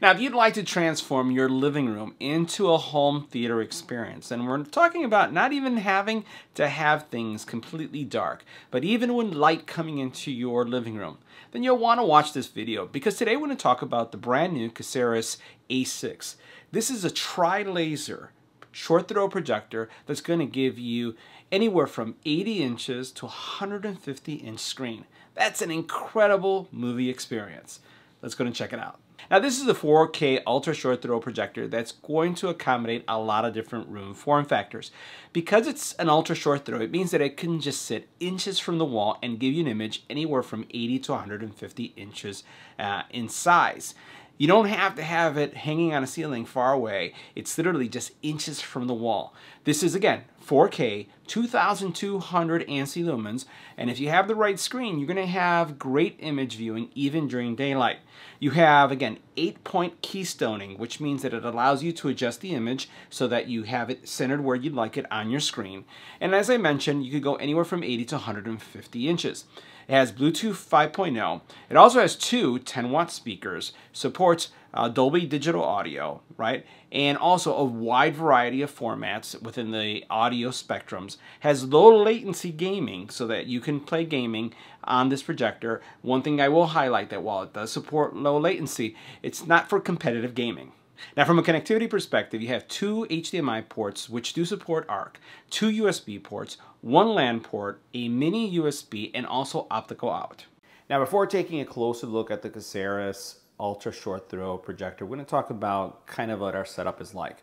Now, if you'd like to transform your living room into a home theater experience, and we're talking about not even having to have things completely dark, but even when light coming into your living room, then you'll want to watch this video because today we're going to talk about the brand new Casiris A6. This is a tri-laser short throw projector that's going to give you anywhere from 80 inches to 150 inch screen. That's an incredible movie experience. Let's go and check it out. Now this is a 4K ultra short throw projector that's going to accommodate a lot of different room form factors. Because it's an ultra short throw, it means that it can just sit inches from the wall and give you an image anywhere from 80 to 150 inches uh, in size. You don't have to have it hanging on a ceiling far away. It's literally just inches from the wall. This is, again, 4K, 2200 ANSI lumens, and if you have the right screen, you're going to have great image viewing even during daylight. You have, again, 8-point keystoning, which means that it allows you to adjust the image so that you have it centered where you'd like it on your screen. And as I mentioned, you could go anywhere from 80 to 150 inches. It has Bluetooth 5.0. It also has two 10 watt speakers, supports uh, Dolby Digital Audio, right? And also a wide variety of formats within the audio spectrums. Has low latency gaming so that you can play gaming on this projector. One thing I will highlight that while it does support low latency, it's not for competitive gaming. Now from a connectivity perspective, you have two HDMI ports which do support ARC, two USB ports, one LAN port, a mini USB, and also optical out. Now before taking a closer look at the Casiris ultra short throw projector, we're going to talk about kind of what our setup is like.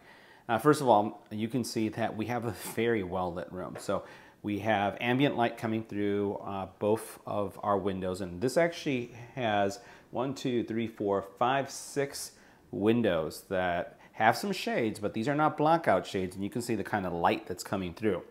Uh, first of all, you can see that we have a very well lit room. So we have ambient light coming through uh, both of our windows, and this actually has one, two, three, four, five, six windows that have some shades, but these are not blackout shades, and you can see the kind of light that's coming through.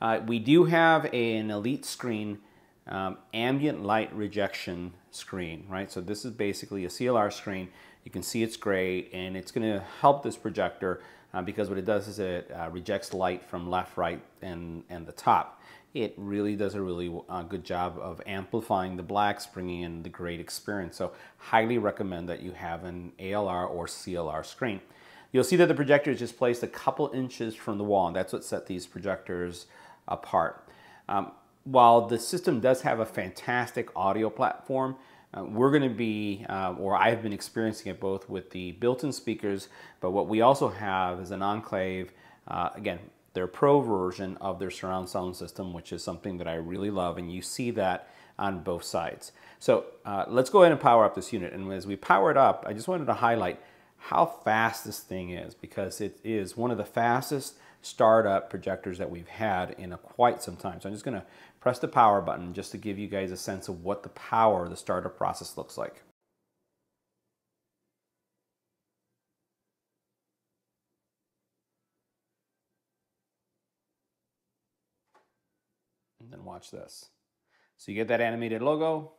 Uh, we do have an Elite screen um, ambient light rejection screen, right? So this is basically a CLR screen. You can see it's gray, and it's going to help this projector uh, because what it does is it uh, rejects light from left, right, and, and the top. It really does a really uh, good job of amplifying the blacks, bringing in the great experience. So highly recommend that you have an ALR or CLR screen. You'll see that the projector is just placed a couple inches from the wall, and that's what set these projectors apart. Um, while the system does have a fantastic audio platform, uh, we're going to be, uh, or I have been experiencing it both with the built-in speakers, but what we also have is an Enclave, uh, again, their pro version of their surround sound system, which is something that I really love, and you see that on both sides. So uh, let's go ahead and power up this unit, and as we power it up, I just wanted to highlight how fast this thing is, because it is one of the fastest startup projectors that we've had in a quite some time. So I'm just going to press the power button just to give you guys a sense of what the power of the startup process looks like. Watch this. So you get that animated logo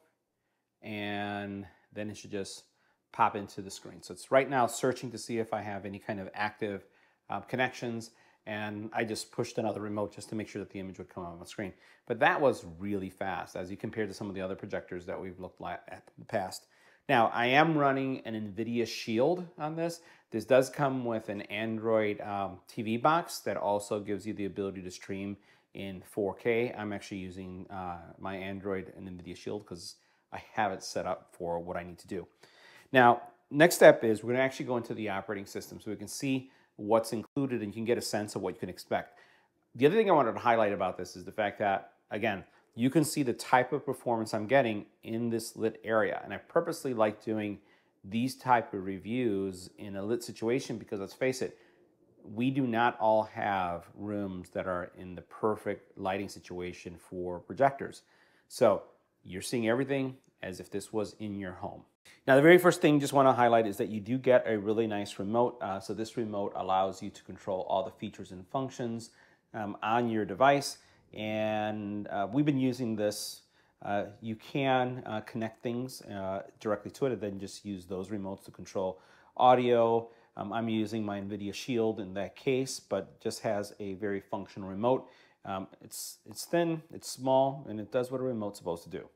and then it should just pop into the screen. So it's right now searching to see if I have any kind of active uh, connections and I just pushed another remote just to make sure that the image would come on the screen. But that was really fast as you compare to some of the other projectors that we've looked at in the past. Now, I am running an NVIDIA Shield on this. This does come with an Android um, TV box that also gives you the ability to stream in 4K. I'm actually using uh, my Android and NVIDIA Shield because I have it set up for what I need to do. Now, next step is we're going to actually go into the operating system so we can see what's included and you can get a sense of what you can expect. The other thing I wanted to highlight about this is the fact that, again, you can see the type of performance I'm getting in this lit area. And I purposely like doing these type of reviews in a lit situation because let's face it, we do not all have rooms that are in the perfect lighting situation for projectors. So you're seeing everything as if this was in your home. Now, the very first thing just want to highlight is that you do get a really nice remote. Uh, so this remote allows you to control all the features and functions um, on your device. And uh, we've been using this. Uh, you can uh, connect things uh, directly to it and then just use those remotes to control audio. Um, I'm using my NVIDIA Shield in that case, but just has a very functional remote. Um, it's, it's thin, it's small, and it does what a remote's supposed to do.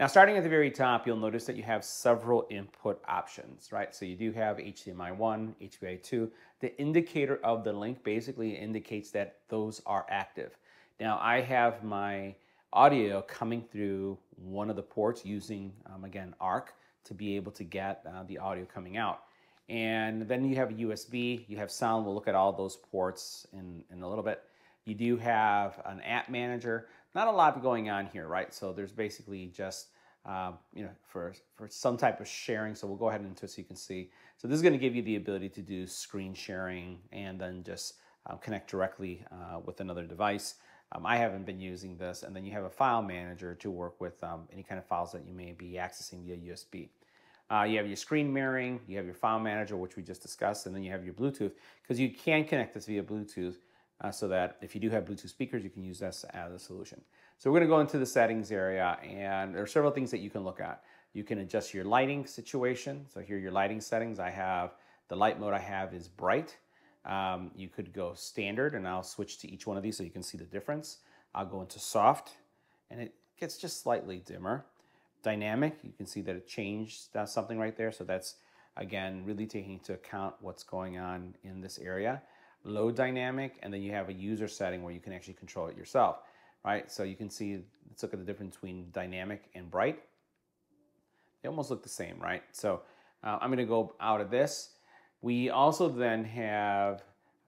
Now, starting at the very top, you'll notice that you have several input options, right? So you do have HDMI 1, HDMI 2. The indicator of the link basically indicates that those are active. Now, I have my audio coming through one of the ports using, um, again, ARC to be able to get uh, the audio coming out. And then you have a USB, you have sound. We'll look at all those ports in, in a little bit. You do have an app manager. Not a lot going on here, right? So there's basically just, uh, you know, for, for some type of sharing. So we'll go ahead into it so you can see. So this is gonna give you the ability to do screen sharing and then just um, connect directly uh, with another device. Um, I haven't been using this. And then you have a file manager to work with um, any kind of files that you may be accessing via USB. Uh, you have your screen mirroring, you have your file manager, which we just discussed, and then you have your Bluetooth, because you can connect this via Bluetooth uh, so that if you do have Bluetooth speakers, you can use this as a solution. So we're gonna go into the settings area, and there are several things that you can look at. You can adjust your lighting situation. So here are your lighting settings. I have, the light mode I have is bright. Um, you could go standard, and I'll switch to each one of these so you can see the difference. I'll go into soft, and it gets just slightly dimmer dynamic. You can see that it changed uh, something right there. So that's, again, really taking into account what's going on in this area. Low dynamic, and then you have a user setting where you can actually control it yourself, right? So you can see, let's look at the difference between dynamic and bright. They almost look the same, right? So uh, I'm gonna go out of this. We also then have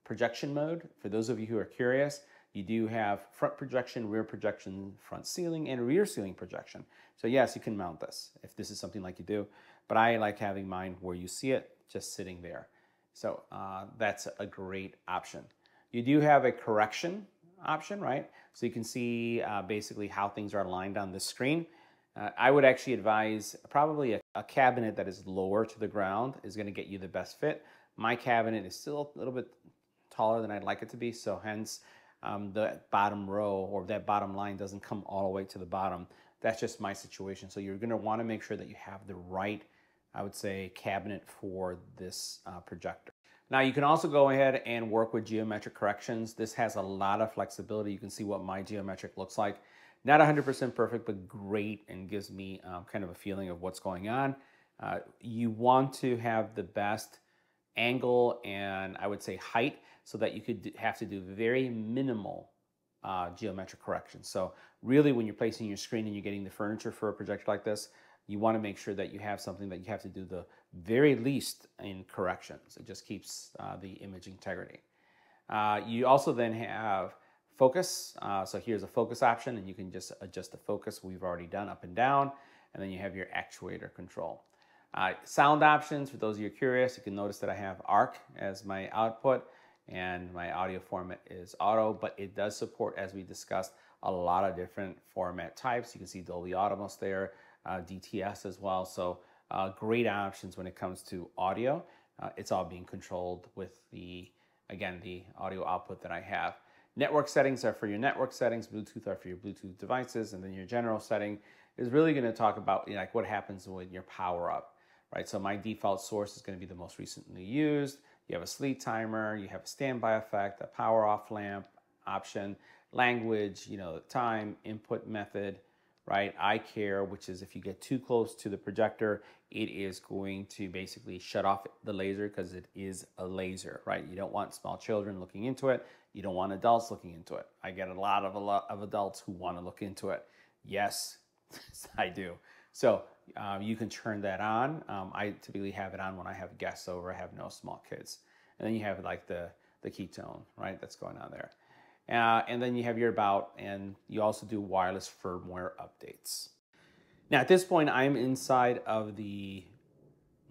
projection mode. For those of you who are curious, you do have front projection, rear projection, front ceiling, and rear ceiling projection. So yes, you can mount this if this is something like you do, but I like having mine where you see it just sitting there. So uh, that's a great option. You do have a correction option, right? So you can see uh, basically how things are aligned on the screen. Uh, I would actually advise probably a, a, cabinet that is lower to the ground is going to get you the best fit. My cabinet is still a little bit taller than I'd like it to be, so hence um, the bottom row or that bottom line doesn't come all the way to the bottom. That's just my situation. So you're going to want to make sure that you have the right, I would say, cabinet for this uh, projector. Now you can also go ahead and work with geometric corrections. This has a lot of flexibility. You can see what my geometric looks like. Not 100% perfect, but great and gives me um, kind of a feeling of what's going on. Uh, you want to have the best angle and I would say height so that you could have to do very minimal uh, geometric corrections. So really when you're placing your screen and you're getting the furniture for a projector like this, you want to make sure that you have something that you have to do the very least in corrections. It just keeps uh, the image integrity. Uh, you also then have focus. Uh, so here's a focus option and you can just adjust the focus we've already done up and down. And then you have your actuator control. Uh, sound options, for those of you curious, you can notice that I have ARC as my output and my audio format is auto, but it does support, as we discussed, a lot of different format types. You can see Dolby Atmos there, uh, DTS as well. So uh, great options when it comes to audio. Uh, it's all being controlled with the, again, the audio output that I have. Network settings are for your network settings, Bluetooth are for your Bluetooth devices, and then your general setting is really gonna talk about you know, like what happens when your power up right? So my default source is going to be the most recently used. You have a sleep timer, you have a standby effect, a power off lamp option, language, you know, time, input method, right? Eye care, which is if you get too close to the projector, it is going to basically shut off the laser because it is a laser, right? You don't want small children looking into it. You don't want adults looking into it. I get a lot of a lot of adults who want to look into it. Yes, I do. So um, you can turn that on. Um, I typically have it on when I have guests over. I have no small kids. And then you have like the, the ketone, right? That's going on there. Uh, and then you have your about, and you also do wireless firmware updates. Now at this point, I'm inside of the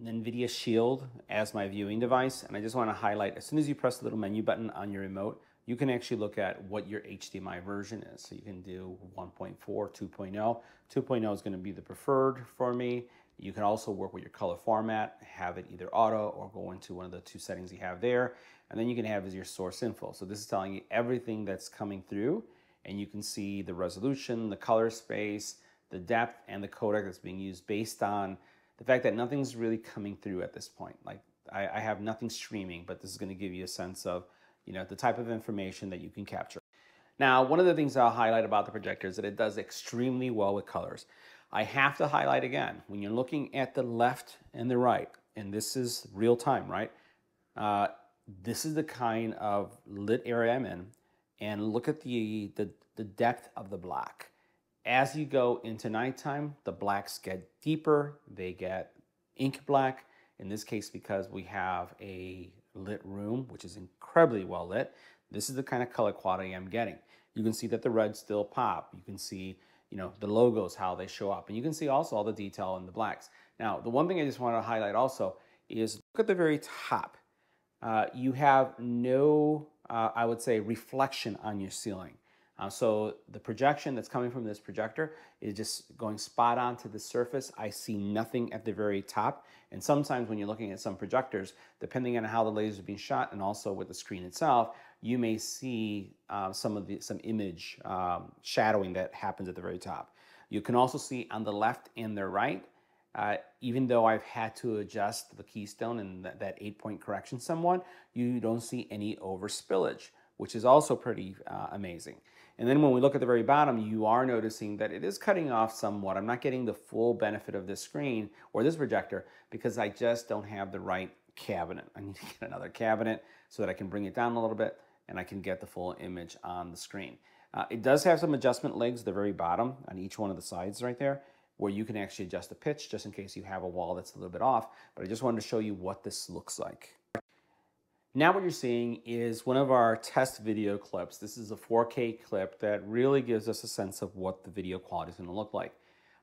NVIDIA Shield as my viewing device. And I just wanna highlight, as soon as you press the little menu button on your remote, you can actually look at what your HDMI version is. So you can do 1.4, 2.0. 2.0 is going to be the preferred for me. You can also work with your color format, have it either auto or go into one of the two settings you have there. And then you can have as your source info. So this is telling you everything that's coming through and you can see the resolution, the color space, the depth, and the codec that's being used based on the fact that nothing's really coming through at this point. Like I, I have nothing streaming, but this is going to give you a sense of you know, the type of information that you can capture. Now, one of the things I'll highlight about the projector is that it does extremely well with colors. I have to highlight again, when you're looking at the left and the right, and this is real time, right? Uh, this is the kind of lit area I'm in, and look at the, the, the depth of the black. As you go into nighttime, the blacks get deeper, they get ink black, in this case because we have a lit room, which is incredibly well lit. This is the kind of color quality I'm getting. You can see that the reds still pop. You can see you know, the logos, how they show up. And you can see also all the detail in the blacks. Now, the one thing I just want to highlight also is look at the very top. Uh, you have no, uh, I would say, reflection on your ceiling. Uh, so the projection that's coming from this projector is just going spot on to the surface. I see nothing at the very top. And sometimes when you're looking at some projectors, depending on how the laser is being shot and also with the screen itself, you may see uh, some of the some image um, shadowing that happens at the very top. You can also see on the left and the right, uh, even though I've had to adjust the keystone and that, that eight point correction somewhat, you don't see any over spillage, which is also pretty uh, amazing. And then when we look at the very bottom, you are noticing that it is cutting off somewhat. I'm not getting the full benefit of this screen or this projector because I just don't have the right cabinet. I need to get another cabinet so that I can bring it down a little bit and I can get the full image on the screen. Uh, it does have some adjustment legs at the very bottom on each one of the sides right there where you can actually adjust the pitch just in case you have a wall that's a little bit off. But I just wanted to show you what this looks like. Now what you're seeing is one of our test video clips. This is a 4K clip that really gives us a sense of what the video quality is going to look like.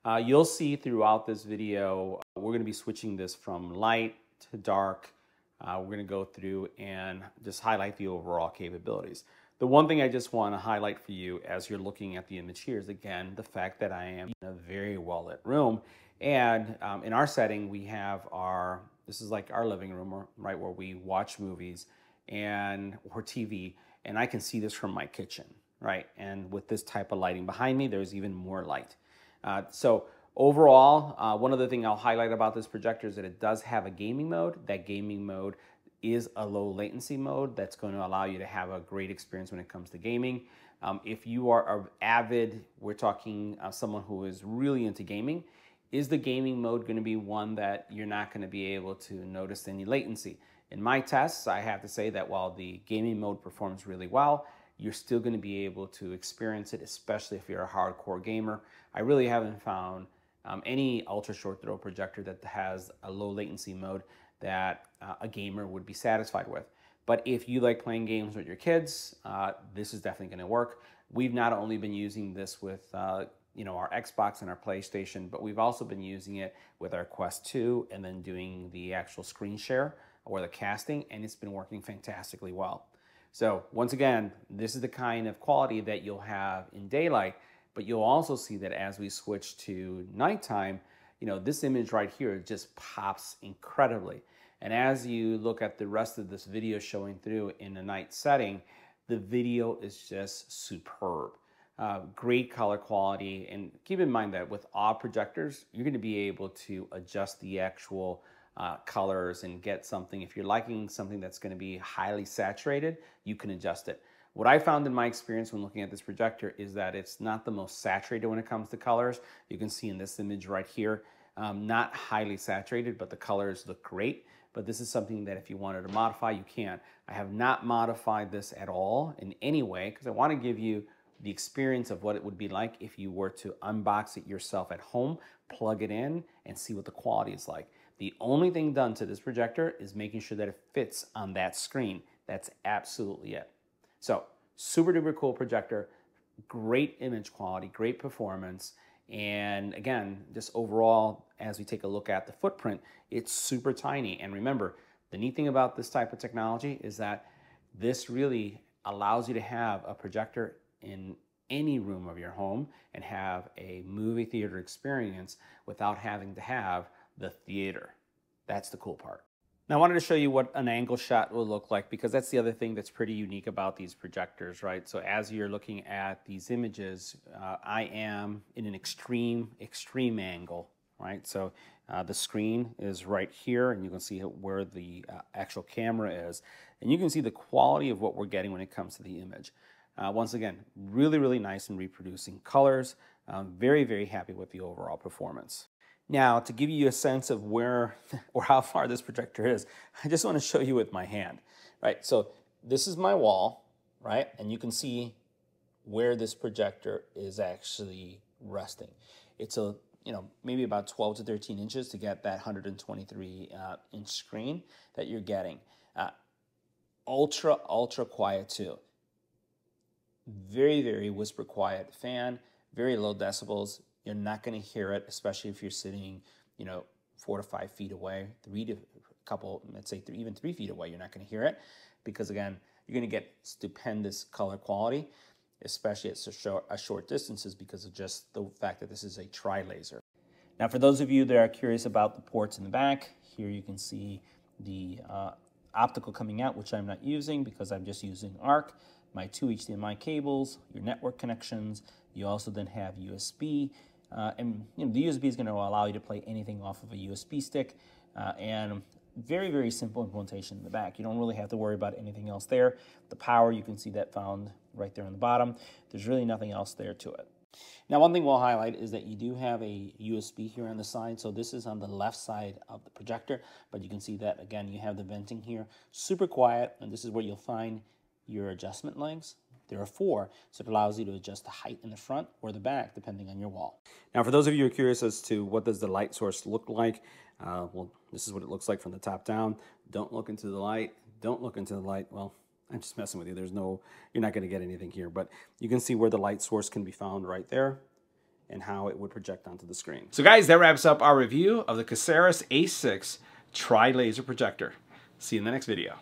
Uh, you'll see throughout this video, we're going to be switching this from light to dark uh, we're going to go through and just highlight the overall capabilities. The one thing I just want to highlight for you as you're looking at the image here is again the fact that I am in a very well lit room and um, in our setting we have our this is like our living room right where we watch movies and or TV and I can see this from my kitchen right and with this type of lighting behind me there's even more light uh, so Overall, uh, one other thing I'll highlight about this projector is that it does have a gaming mode. That gaming mode is a low latency mode that's going to allow you to have a great experience when it comes to gaming. Um, if you are avid, we're talking uh, someone who is really into gaming, is the gaming mode going to be one that you're not going to be able to notice any latency? In my tests, I have to say that while the gaming mode performs really well, you're still going to be able to experience it, especially if you're a hardcore gamer. I really haven't found um, any ultra short throw projector that has a low latency mode that uh, a gamer would be satisfied with. But if you like playing games with your kids, uh, this is definitely going to work. We've not only been using this with uh, you know our Xbox and our PlayStation, but we've also been using it with our Quest 2 and then doing the actual screen share or the casting, and it's been working fantastically well. So once again, this is the kind of quality that you'll have in daylight but you'll also see that as we switch to nighttime, you know, this image right here just pops incredibly. And as you look at the rest of this video showing through in a night setting, the video is just superb. Uh, great color quality. And keep in mind that with AW projectors, you're going to be able to adjust the actual uh, colors and get something. If you're liking something that's going to be highly saturated, you can adjust it. What I found in my experience when looking at this projector is that it's not the most saturated when it comes to colors. You can see in this image right here, um, not highly saturated, but the colors look great. But this is something that if you wanted to modify, you can. I have not modified this at all in any way because I want to give you the experience of what it would be like if you were to unbox it yourself at home, plug it in, and see what the quality is like. The only thing done to this projector is making sure that it fits on that screen. That's absolutely it. So super duper cool projector, great image quality, great performance. And again, just overall, as we take a look at the footprint, it's super tiny. And remember, the neat thing about this type of technology is that this really allows you to have a projector in any room of your home and have a movie theater experience without having to have the theater. That's the cool part. Now I wanted to show you what an angle shot will look like because that's the other thing that's pretty unique about these projectors, right? So as you're looking at these images, uh, I am in an extreme, extreme angle, right? So uh, the screen is right here and you can see where the uh, actual camera is. And you can see the quality of what we're getting when it comes to the image. Uh, once again, really, really nice in reproducing colors. I'm very, very happy with the overall performance. Now, to give you a sense of where or how far this projector is, I just want to show you with my hand, right? So this is my wall, right? And you can see where this projector is actually resting. It's a, you know, maybe about 12 to 13 inches to get that 123 uh, inch screen that you're getting. Uh, ultra, ultra quiet too. Very, very whisper quiet fan, very low decibels, you're not going to hear it, especially if you're sitting, you know, four to five feet away, three to a couple, let's say three, even three feet away. You're not going to hear it because again, you're going to get stupendous color quality, especially at short, at short distances because of just the fact that this is a tri-laser. Now, for those of you that are curious about the ports in the back, here you can see the uh, optical coming out, which I'm not using because I'm just using ARC, my two HDMI cables, your network connections. You also then have USB uh, and you know, the USB is going to allow you to play anything off of a USB stick uh, and very, very simple implementation in the back. You don't really have to worry about anything else there. The power, you can see that found right there on the bottom. There's really nothing else there to it. Now, one thing we'll highlight is that you do have a USB here on the side. So this is on the left side of the projector, but you can see that again, you have the venting here, super quiet. And this is where you'll find your adjustment legs. There are four, so it allows you to adjust the height in the front or the back, depending on your wall. Now, for those of you who are curious as to what does the light source look like, uh, well, this is what it looks like from the top down. Don't look into the light. Don't look into the light. Well, I'm just messing with you. There's no, you're not going to get anything here, but you can see where the light source can be found right there and how it would project onto the screen. So guys, that wraps up our review of the Casiris A6 Tri-Laser Projector. See you in the next video.